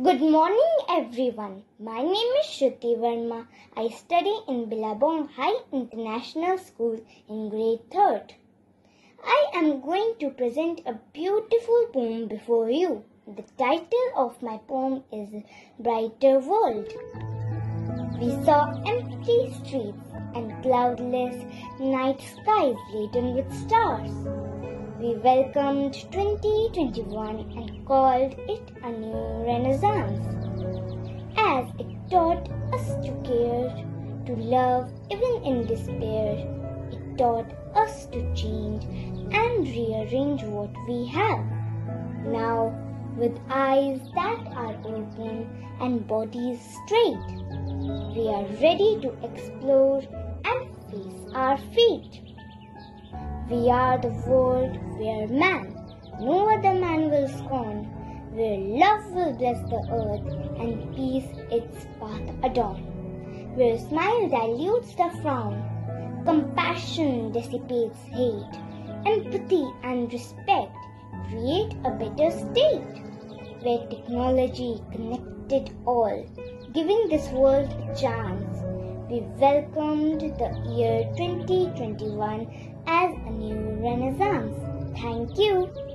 Good morning, everyone. My name is Shruti Verma. I study in Billabong High International School in grade 3rd. I am going to present a beautiful poem before you. The title of my poem is Brighter World. We saw empty streets and cloudless night skies laden with stars. We welcomed 2021 and called it a new renaissance, as it taught us to care, to love even in despair. It taught us to change and rearrange what we have. Now, with eyes that are open and bodies straight, we are ready to explore and face our fate. We are the world where man, no other man will scorn, where love will bless the earth and peace its path adorn, where smile dilutes the frown, compassion dissipates hate, empathy and respect create a better state, where technology connected all, giving this world a chance. We welcomed the year 2021 as a new renaissance. Thank you.